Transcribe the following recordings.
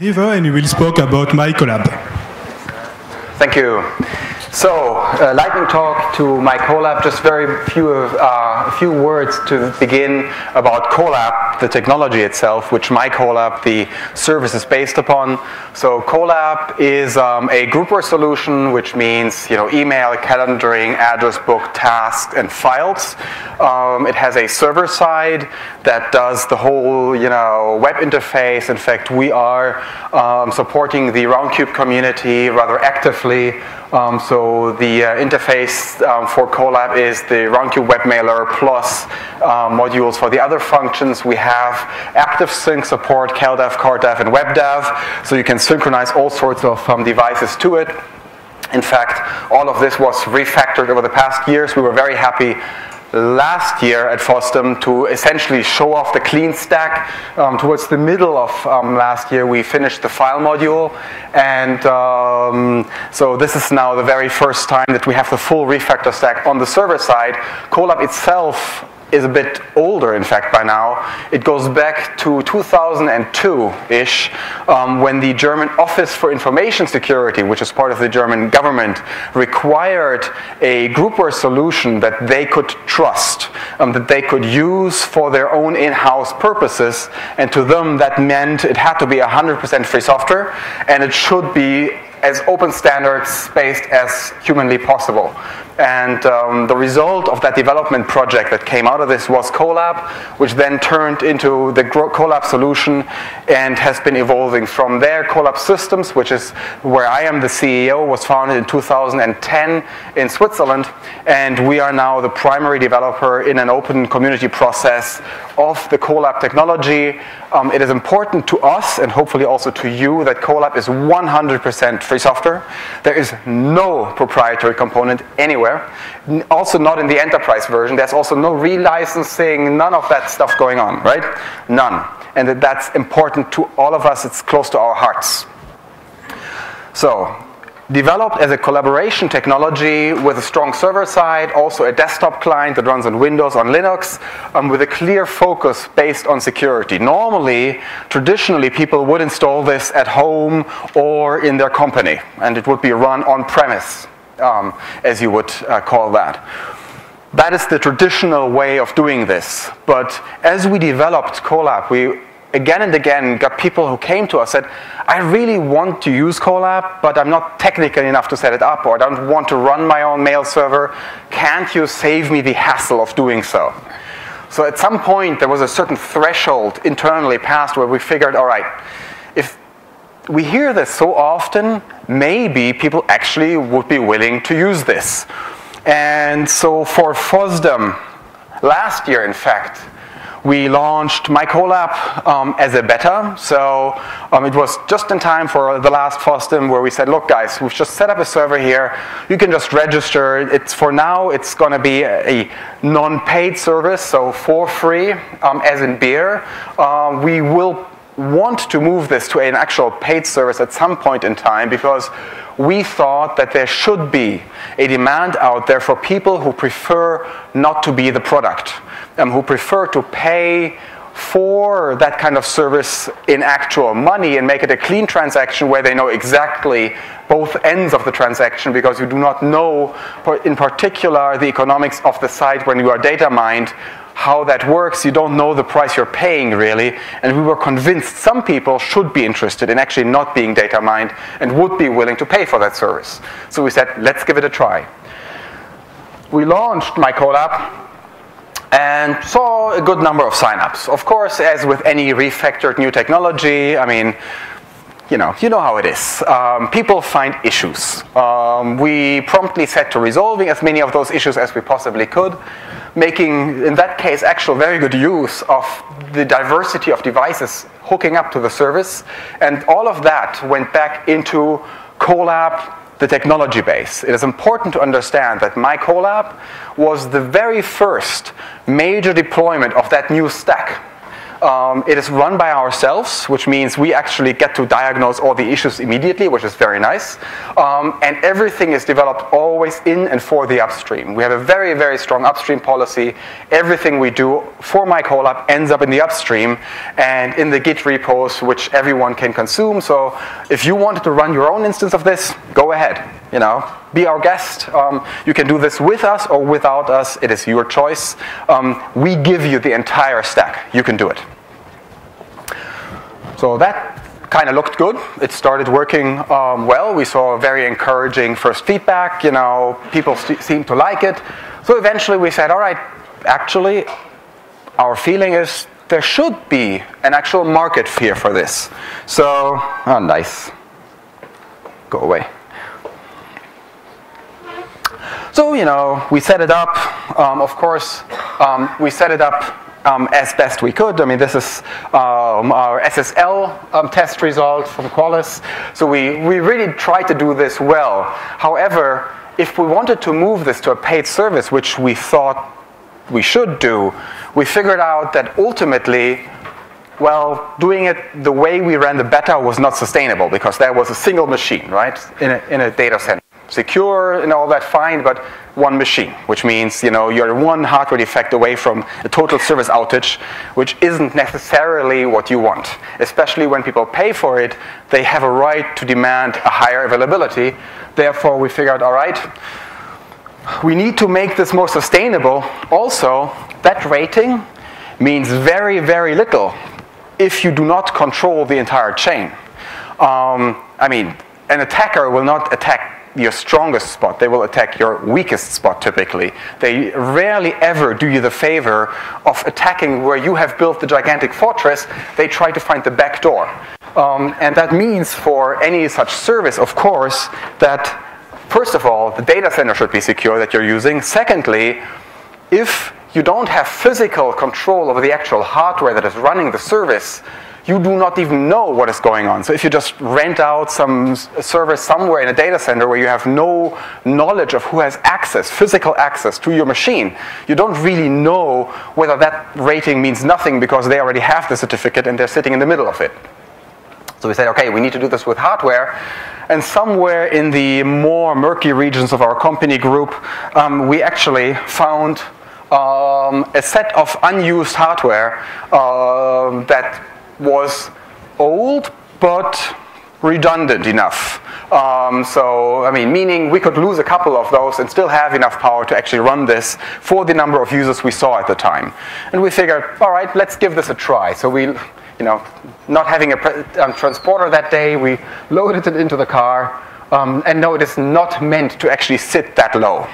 River and he will speak about MyKolab. Thank you. So, uh, lightning talk to MyKolab. Just very few, uh, few words to begin about Kolab, the technology itself, which MyKolab, the service, is based upon. So, Kolab is um, a groupware solution, which means you know email, calendaring, address book, tasks, and files. Um, it has a server side that does the whole you know web interface. In fact, we are um, supporting the Roundcube community rather actively. Um, so the uh, interface um, for Kolab is the Roundcube webmailer plus uh, modules for the other functions. We have active sync support, CalDAV, CardDAV, and WebDAV, so you can synchronize all sorts of um, devices to it. In fact, all of this was refactored over the past years. We were very happy last year at FOSDEM to essentially show off the clean stack. Um, towards the middle of um, last year, we finished the file module. And um, so this is now the very first time that we have the full refactor stack on the server side. Kolab itself is a bit older, in fact, by now. It goes back to 2002-ish, um, when the German Office for Information Security, which is part of the German government, required a groupware solution that they could trust, um, that they could use for their own in-house purposes, and to them that meant it had to be 100% free software, and it should be as open standards based as humanly possible. And um, the result of that development project that came out of this was Kolab, which then turned into the Kolab solution and has been evolving from there. Kolab Systems, which is where I am the CEO, was founded in 2010 in Switzerland, and we are now the primary developer in an open community process of the Kolab technology. Um, it is important to us and hopefully also to you that Kolab is 100% free software. There is no proprietary component anywhere. Also not in the enterprise version. There's also no relicensing, none of that stuff going on, right? None. And that's important to all of us. It's close to our hearts. So, developed as a collaboration technology with a strong server side, also a desktop client that runs on Windows, on Linux, um, with a clear focus based on security. Normally, traditionally, people would install this at home or in their company, and it would be run on premise, um, as you would uh, call that. That is the traditional way of doing this. But as we developed Kolab, we again and again got people who came to us said, I really want to use Kolab, but I'm not technical enough to set it up, or I don't want to run my own mail server. Can't you save me the hassle of doing so? So at some point, there was a certain threshold internally passed where we figured, all right, if we hear this so often, maybe people actually would be willing to use this. And so for FOSDEM, last year, in fact, we launched MyKolab um, as a beta. So um, it was just in time for the last FOSDEM where we said, look guys, we've just set up a server here. You can just register. It's For now, it's going to be a, a non-paid service, so for free, um, as in beer. Uh, we will want to move this to an actual paid service at some point in time because we thought that there should be a demand out there for people who prefer not to be the product um, who prefer to pay for that kind of service in actual money and make it a clean transaction where they know exactly both ends of the transaction because you do not know, in particular, the economics of the site when you are data mined, how that works. You don't know the price you're paying really. And we were convinced some people should be interested in actually not being data mined and would be willing to pay for that service. So we said, let's give it a try. We launched MyKolab and saw a good number of signups. Of course, as with any refactored new technology, I mean, you know, you know how it is. Um, people find issues. Um, we promptly set to resolving as many of those issues as we possibly could, making, in that case, actual very good use of the diversity of devices hooking up to the service. And all of that went back into Kolab the technology base. It is important to understand that MyKolab was the very first major deployment of that new stack. Um, it is run by ourselves, which means we actually get to diagnose all the issues immediately, which is very nice. Um, and everything is developed always in and for the upstream. We have a very, very strong upstream policy. Everything we do for MyKolab ends up in the upstream and in the Git repos, which everyone can consume. So if you wanted to run your own instance of this, go ahead. You know, be our guest. Um, you can do this with us or without us. It is your choice. Um, we give you the entire stack. You can do it. So that kind of looked good. It started working um, well. We saw very encouraging first feedback. You know, people seemed to like it. So eventually we said, all right, actually, our feeling is there should be an actual market here for this. So, oh, nice. Go away. So, you know, we set it up. Um, of course, um, we set it up um, as best we could. I mean, this is um, our SSL um, test result from Qualys. So we, we really tried to do this well. However, if we wanted to move this to a paid service, which we thought we should do, we figured out that ultimately, well, doing it the way we ran the beta was not sustainable because there was a single machine, right, in a, in a data center secure and all that fine, but one machine, which means you know you're one hardware defect away from a total service outage, which isn't necessarily what you want. Especially when people pay for it, they have a right to demand a higher availability. Therefore, we figured, all right, we need to make this more sustainable. Also, that rating means very, very little if you do not control the entire chain. Um, I mean, an attacker will not attack your strongest spot. They will attack your weakest spot typically. They rarely ever do you the favor of attacking where you have built the gigantic fortress. They try to find the back door. Um, and that means for any such service, of course, that first of all, the data center should be secure that you're using. Secondly, if you don't have physical control over the actual hardware that is running the service, you do not even know what is going on. So if you just rent out some server somewhere in a data center where you have no knowledge of who has access, physical access to your machine, you don't really know whether that rating means nothing because they already have the certificate and they're sitting in the middle of it. So we said, okay, we need to do this with hardware. And somewhere in the more murky regions of our company group, um, we actually found um, a set of unused hardware uh, that was old but redundant enough. Um, so, I mean, meaning we could lose a couple of those and still have enough power to actually run this for the number of users we saw at the time. And we figured, all right, let's give this a try. So we, you know, not having a um, transporter that day, we loaded it into the car. Um, and no, it is not meant to actually sit that low.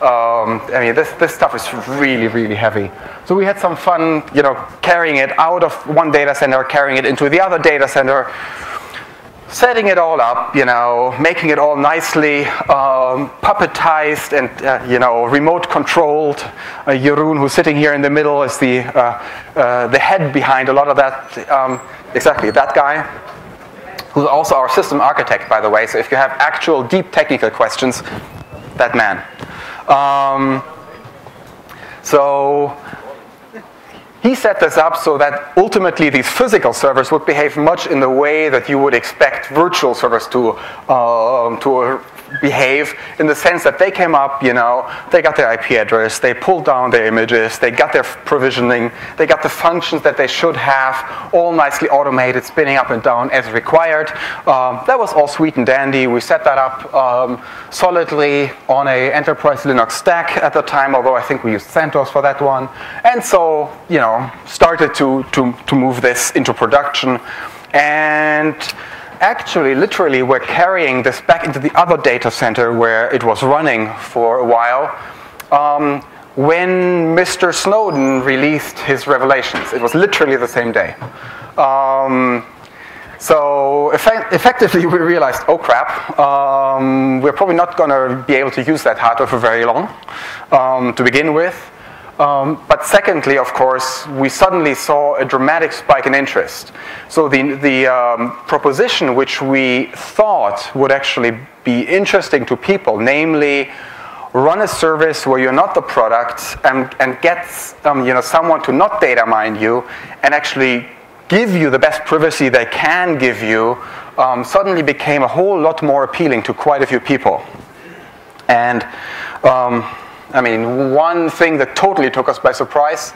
Um, I mean, this, this stuff is really, really heavy. So we had some fun, you know, carrying it out of one data center, carrying it into the other data center, setting it all up, you know, making it all nicely um, puppetized and, uh, you know, remote controlled. Uh, Jeroen, who's sitting here in the middle, is the, uh, uh, the head behind a lot of that. Um, exactly, that guy who's also our system architect, by the way. So if you have actual deep technical questions, that man. Um, so he set this up so that ultimately these physical servers would behave much in the way that you would expect virtual servers to, uh, to behave in the sense that they came up, you know, they got their IP address, they pulled down their images, they got their provisioning, they got the functions that they should have, all nicely automated, spinning up and down as required. Um, that was all sweet and dandy. We set that up um, solidly on a enterprise Linux stack at the time, although I think we used CentOS for that one. And so, you know, started to, to, to move this into production. And actually, literally, we're carrying this back into the other data center where it was running for a while. Um, when Mr. Snowden released his revelations, it was literally the same day. Um, so effect effectively, we realized, oh crap, um, we're probably not going to be able to use that hardware for very long um, to begin with. Um, but secondly, of course, we suddenly saw a dramatic spike in interest. So the, the um, proposition which we thought would actually be interesting to people, namely run a service where you're not the product and, and get um, you know, someone to not data mine you and actually give you the best privacy they can give you um, suddenly became a whole lot more appealing to quite a few people. And um, I mean, one thing that totally took us by surprise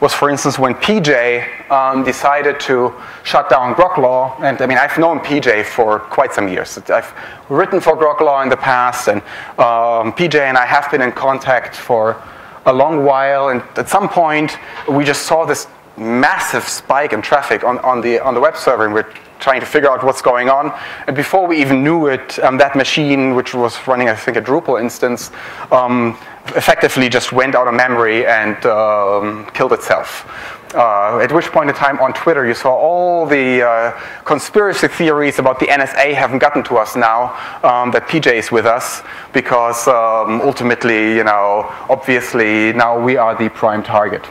was, for instance, when PJ um, decided to shut down Grok And I mean, I've known PJ for quite some years. I've written for Grok in the past, and um, PJ and I have been in contact for a long while. And at some point, we just saw this massive spike in traffic on, on, the, on the web server, and we're trying to figure out what's going on. And before we even knew it, um, that machine, which was running, I think, a Drupal instance, um, effectively just went out of memory and um, killed itself. Uh, at which point in time on Twitter you saw all the uh, conspiracy theories about the NSA haven't gotten to us now um, that PJ is with us because um, ultimately, you know, obviously now we are the prime target.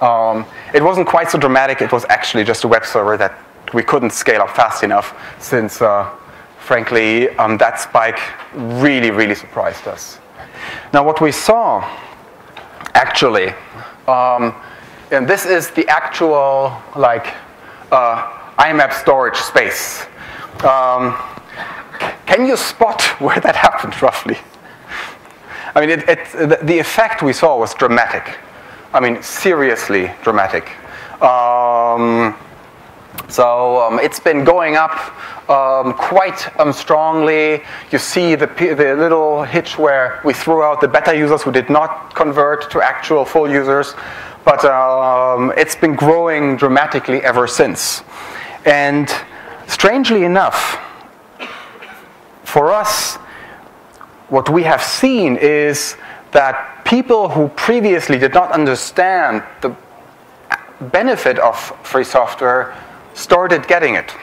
Um, it wasn't quite so dramatic, it was actually just a web server that we couldn't scale up fast enough since, uh, frankly, um, that spike really, really surprised us. Now, what we saw actually, um, and this is the actual like uh, IMAP storage space. Um, can you spot where that happened roughly? I mean, it, it, the effect we saw was dramatic. I mean, seriously dramatic. Um, so um, it's been going up um, quite um, strongly. You see the, the little hitch where we threw out the beta users who did not convert to actual full users, but um, it's been growing dramatically ever since. And strangely enough, for us, what we have seen is that people who previously did not understand the benefit of free software started getting it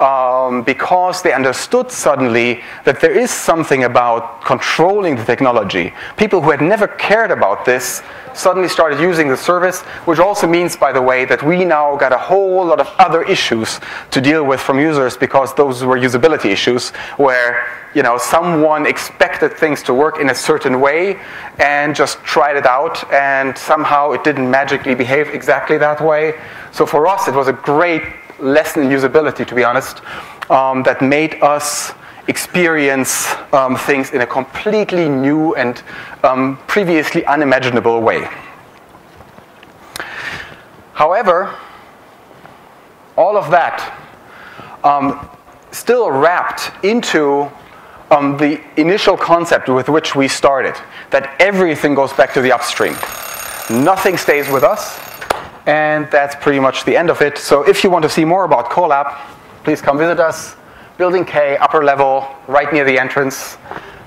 um, because they understood suddenly that there is something about controlling the technology. People who had never cared about this suddenly started using the service, which also means, by the way, that we now got a whole lot of other issues to deal with from users because those were usability issues where you know someone expected things to work in a certain way and just tried it out and somehow it didn't magically behave exactly that way. So for us, it was a great lesson in usability, to be honest, um, that made us experience um, things in a completely new and um, previously unimaginable way. However, all of that um, still wrapped into um, the initial concept with which we started that everything goes back to the upstream. Nothing stays with us, and that's pretty much the end of it. So if you want to see more about Kolab, please come visit us. Building K, upper level, right near the entrance.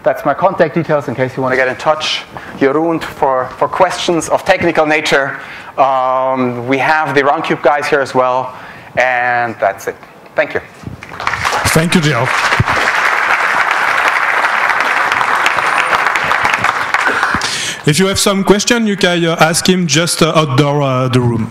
That's my contact details in case you want to get in touch. Jeroen for, for questions of technical nature. Um, we have the Roundcube guys here as well. And that's it. Thank you. Thank you, Joe. If you have some question, you can uh, ask him just uh, outdoor uh, the room.